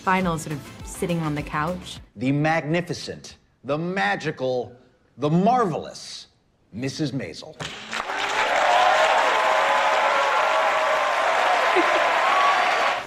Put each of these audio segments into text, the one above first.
final sort of sitting on the couch. The magnificent, the magical, the marvelous Mrs. Maisel.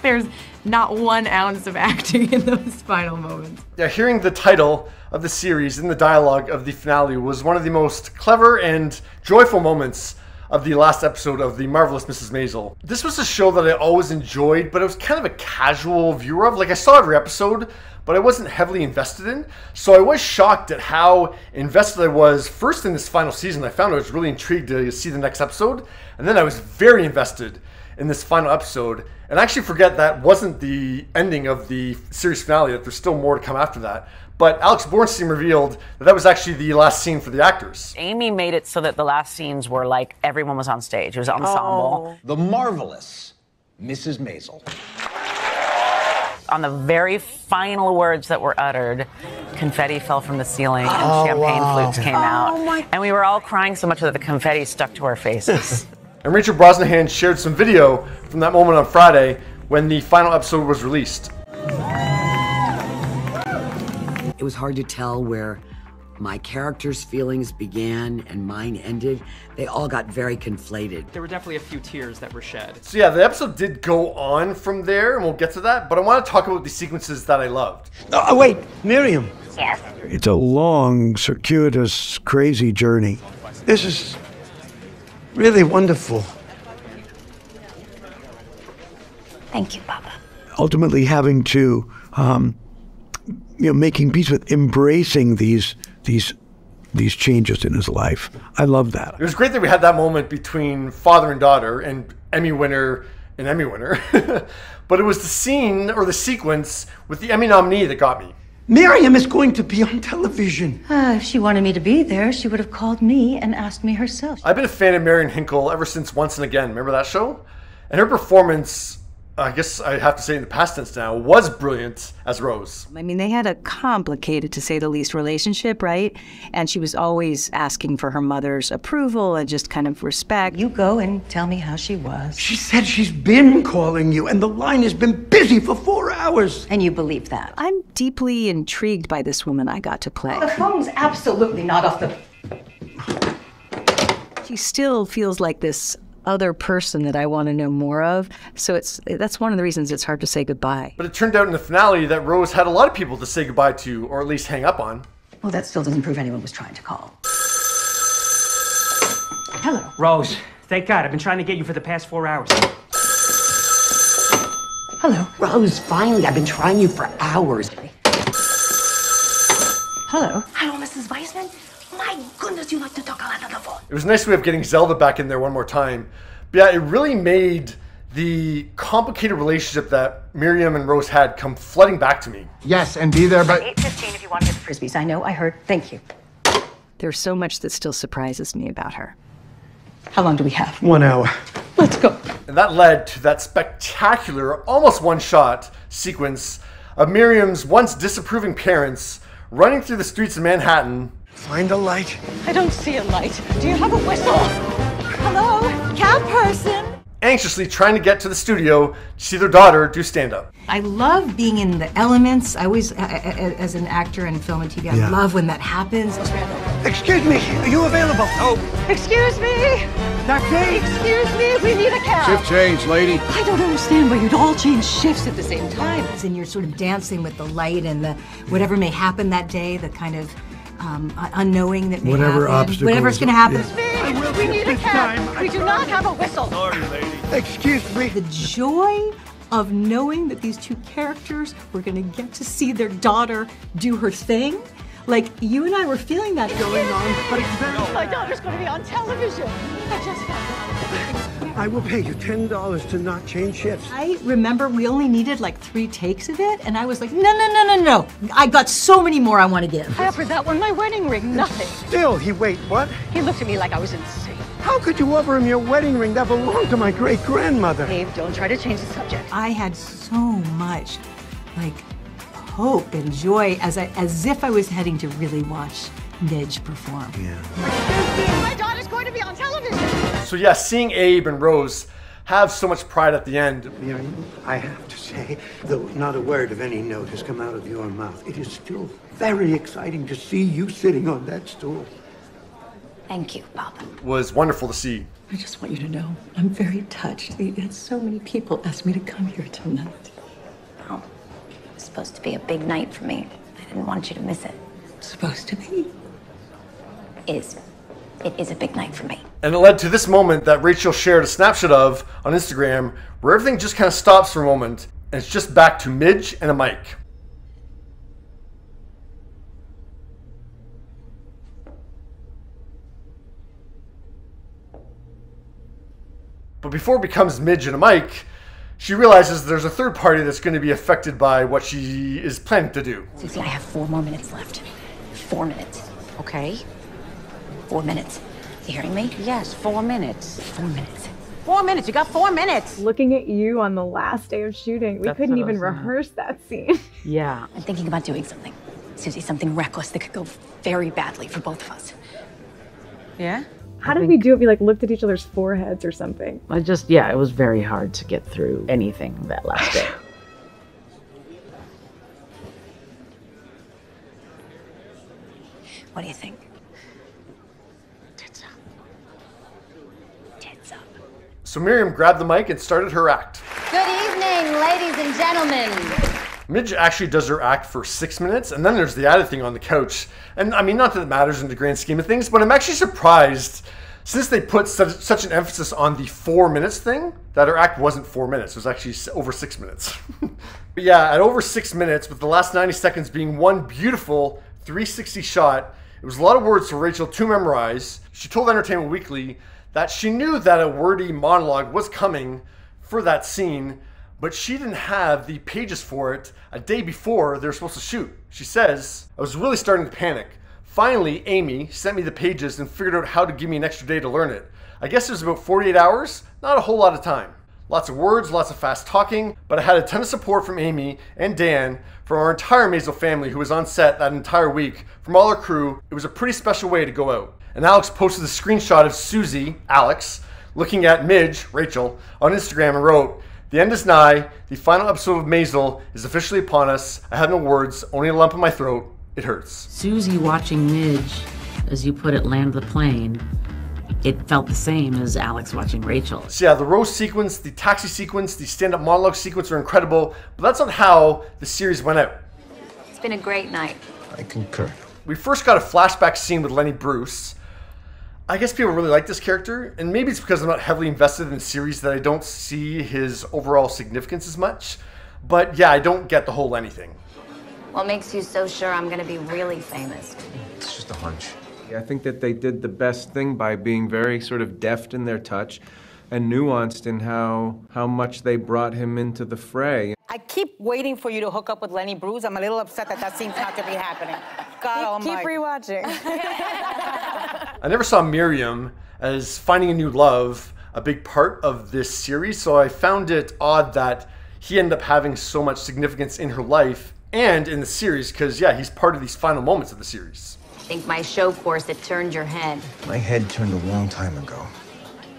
There's not one ounce of acting in those final moments. Yeah, hearing the title of the series in the dialogue of the finale was one of the most clever and joyful moments of the last episode of The Marvelous Mrs. Maisel. This was a show that I always enjoyed, but it was kind of a casual viewer of. Like, I saw every episode, but I wasn't heavily invested in. So I was shocked at how invested I was first in this final season. I found I was really intrigued to see the next episode, and then I was very invested in this final episode. And I actually forget that wasn't the ending of the series finale, that there's still more to come after that. But Alex Borstein revealed that that was actually the last scene for the actors. Amy made it so that the last scenes were like everyone was on stage. It was ensemble. Oh. The marvelous Mrs. Maisel. On the very final words that were uttered, confetti fell from the ceiling and Oh, champagne wow. flutes came oh out. And we were all crying so much that the confetti stuck to our faces. And Rachel Brosnahan shared some video from that moment on Friday when the final episode was released. It was hard to tell where my character's feelings began and mine ended. They all got very conflated. There were definitely a few tears that were shed. So yeah, the episode did go on from there, and we'll get to that. But I want to talk about the sequences that I loved. Oh, wait, Miriam. Yes. It's a long, circuitous, crazy journey. This is really wonderful. Thank you, Papa. Ultimately, having to, um, you know, making peace with embracing these these these changes in his life. I love that. It was great that we had that moment between father and daughter, and Emmy winner and Emmy winner. but it was the scene or the sequence with the Emmy nominee that got me. Miriam is going to be on television. Uh, if she wanted me to be there, she would have called me and asked me herself. I've been a fan of Marin Hinkle ever since Once and Again. Remember that show? And her performance, I guess I have to say in the past tense now, was brilliant as Rose. I mean, they had a complicated, to say the least, relationship, right? And she was always asking for her mother's approval and just kind of respect. You go and tell me how she was. She said she's been calling you, and the line has been busy for four hours. And you believe that? I'm deeply intrigued by this woman I got to play. The phone's absolutely not off the. She still feels like this other person that I want to know more of. So it's that's one of the reasons it's hard to say goodbye. But it turned out in the finale that Rose had a lot of people to say goodbye to, or at least hang up on. Well, that still doesn't prove anyone was trying to call. Hello. Rose, thank God. I've been trying to get you for the past four hours. Hello. Rose, finally, I've been trying you for hours. Hello. Hello, Mrs. Weissman. My goodness, you like to talk a lot on the phone. It was a nice way of getting Zelda back in there one more time. But yeah, it really made the complicated relationship that Miriam and Rose had come flooding back to me. Yes, and be there by 8.15 if you want to get the frisbees. I know, I heard. Thank you. There's so much that still surprises me about her. How long do we have? One hour. Let's go. And that led to that spectacular, almost one shot sequence of Miriam's once disapproving parents running through the streets of Manhattan. Find a light. I don't see a light. Do you have a whistle? Hello? Cab person? Anxiously trying to get to the studio to see their daughter do stand up. I love being in the elements. I always, a- a- as an actor in film and TV, I Yeah. love when that happens. Excuse me, are you available? Oh, Excuse me? taxi. Excuse me? We need a cab. Shift change, lady. I don't understand why you'd all change shifts at the same time. And you're sort of dancing with the light and the whatever may happen that day, the kind of um, unknowing that may Whatever happen. obstacles- Whatever's going to happen. yeah. We need a cab. We do not have a whistle. Sorry, lady. Excuse me. The joy of knowing that these two characters were going to get to see their daughter do her thing. Like you and I were feeling that going on, but it's very. My daughter's going to be on television. I just found out. I will pay you ten dollars to not change shifts. I remember we only needed like three takes of it, and I was like, no, no, no, no, no. I got so many more I want to give. I offered that one my wedding ring. Nothing. Still, he wait. What? He looked at me like I was insane. How could you offer him your wedding ring that belonged to my great grandmother? Dave, don't try to change the subject. I had so much, like, hope and joy as I, as if I was heading to really watch Midge perform. My daughter's going to be on television. So yeah, seeing Abe and Rose have so much pride at the end. Miriam, I have to say, though not a word of any note has come out of your mouth, it is still very exciting to see you sitting on that stool. Thank you, Bob. Was wonderful to see. I just want you to know I'm very touched that you had so many people ask me to come here tonight. Oh, it was supposed to be a big night for me. I didn't want you to miss it. supposed to be. Is. It is a big night for me. And it led to this moment that Rachel shared a snapshot of on Instagram where everything just kind of stops for a moment and it's just back to Midge and a mic. But before it becomes Midge and a mic, she realizes there's a third party that's going to be affected by what she is planning to do. Susie, I have four more minutes left. Four minutes. Okay? Four minutes. You hearing me? Yes, four minutes. Four minutes. Four minutes. You got four minutes. Looking at you on the last day of shooting, we That's couldn't even rehearse that scene. Yeah. I'm thinking about doing something. Susie, something reckless that could go very badly for both of us. Yeah? How did we do it? We like looked at each other's foreheads or something. I just, yeah, it was very hard to get through anything that last day. What do you think? So Miriam grabbed the mic and started her act. Good evening, ladies and gentlemen. Midge actually does her act for six minutes, and then there's the added thing on the couch. And I mean, not that it matters in the grand scheme of things, but I'm actually surprised since they put such, such an emphasis on the four minutes thing that her act wasn't four minutes. It was actually over six minutes. but yeah, at over six minutes, with the last 90 seconds being one beautiful 360 shot, it was a lot of words for Rachel to memorize. She told Entertainment Weekly that she knew that a wordy monologue was coming for that scene, but she didn't have the pages for it a day before they were supposed to shoot. She says, I was really starting to panic. Finally, Amy sent me the pages and figured out how to give me an extra day to learn it. I guess it was about 48 hours, not a whole lot of time. Lots of words, lots of fast talking, but I had a ton of support from Amy and Dan, from our entire Maisel family who was on set that entire week, from all our crew. It was a pretty special way to go out. And Alex posted a screenshot of Susie, Alex, looking at Midge, Rachel, on Instagram and wrote, The end is nigh. The final episode of Maisel is officially upon us. I have no words, only a lump in my throat. It hurts. Susie watching Midge, as you put it, land the plane, it felt the same as Alex watching Rachel. So yeah, the roast sequence, the taxi sequence, the stand-up monologue sequence are incredible, but that's not how the series went out. It's been a great night. I concur. We first got a flashback scene with Lenny Bruce. I guess people really like this character, and maybe it's because I'm not heavily invested in the series that I don't see his overall significance as much. But yeah, I don't get the whole anything. What makes you so sure I'm gonna be really famous? It's just a hunch. I think that they did the best thing by being very sort of deft in their touch and nuanced in how how much they brought him into the fray. I keep waiting for you to hook up with Lenny Bruce. I'm a little upset that that seems not to be happening. God Keep almighty. rewatching. I never saw Miriam as finding a new love a big part of this series, so I found it odd that he ended up having so much significance in her life and in the series, because yeah, he's part of these final moments of the series. I think my show course it turned your head. My head turned a long time ago.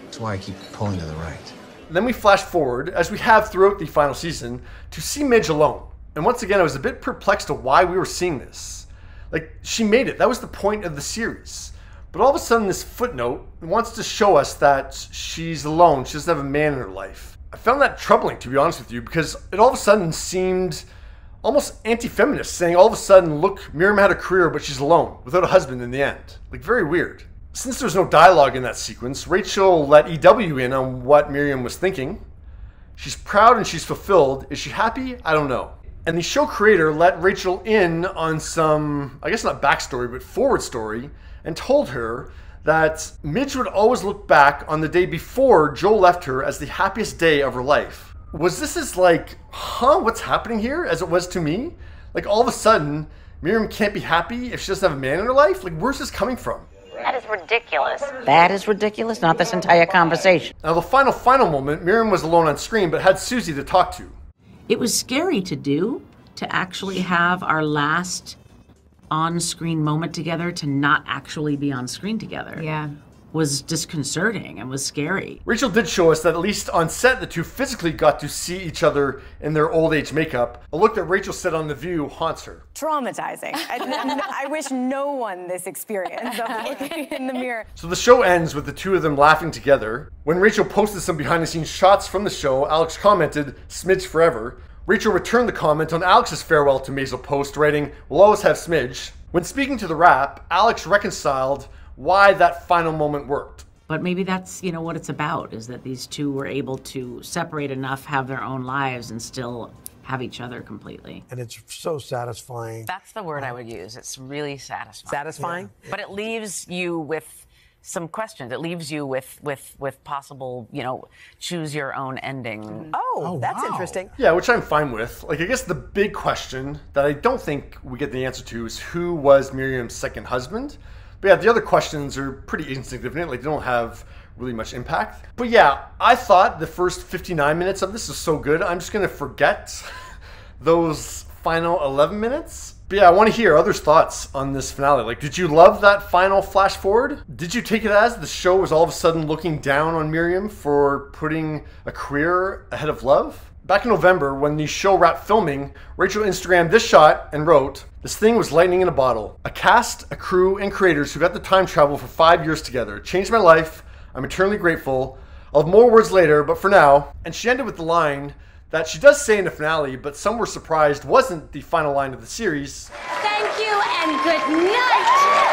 That's why I keep pulling to the right. Then we flash forward, as we have throughout the final season, to see Midge alone. And once again, I was a bit perplexed to why we were seeing this. Like, she made it. That was the point of the series. But all of a sudden, this footnote wants to show us that she's alone. She doesn't have a man in her life. I found that troubling, to be honest with you, because it all of a sudden seemed almost anti-feminist, saying all of a sudden, look, Miriam had a career, but she's alone, without a husband in the end. Like, very weird. Since there's no dialogue in that sequence, Rachel let EW in on what Miriam was thinking. She's proud and she's fulfilled. Is she happy? I don't know. And the show creator let Rachel in on some, I guess not backstory, but forward story, and told her that Midge would always look back on the day before Joel left her as the happiest day of her life. Was this as like, huh, what's happening here, as it was to me? Like all of a sudden, Miriam can't be happy if she doesn't have a man in her life? Like, where's this coming from? That is ridiculous. That is ridiculous, not this entire conversation. Now, the final, final moment, Miriam was alone on screen, but had Susie to talk to. It was scary to do, to actually have our last on screen moment together, to not actually be on screen together. Yeah. was disconcerting and was scary. Rachel did show us that at least on set, the two physically got to see each other in their old age makeup. A look that Rachel said on The View haunts her. Traumatizing. I, I wish no one this experience of looking in the mirror. So the show ends with the two of them laughing together. When Rachel posted some behind the scenes shots from the show, Alex commented, Smidge forever. Rachel returned the comment on Alex's farewell to Maisel post, writing, We'll always have Smidge. When speaking to the Wrap, Alex reconciled why that final moment worked. But maybe that's, you know, what it's about is that these two were able to separate enough, have their own lives, and still have each other completely. And it's so satisfying. That's the word I would use. It's really satisfying. Satisfying? But it leaves you with some questions. It leaves you with with with possible, you know, choose your own ending. Mm-hmm. Oh, oh, that's interesting. Yeah, which I'm fine with. Like, I guess the big question that I don't think we get the answer to is who was Miriam's second husband? But yeah, the other questions are pretty insignificant. Like, they don't have really much impact. But yeah, I thought the first 59 minutes of this is so good, I'm just gonna forget those final 11 minutes. But yeah, I want to hear others' thoughts on this finale. Like, did you love that final flash forward? Did you take it as the show was all of a sudden looking down on Miriam for putting a career ahead of love? Back in November, when the show wrapped filming, Rachel Instagrammed this shot and wrote, This thing was lightning in a bottle. A cast, a crew, and creators who got the time travel for five years together. Changed my life. I'm eternally grateful. I'll have more words later, but for now. And she ended with the line that she does say in the finale, but some were surprised wasn't the final line of the series. Thank you and good night.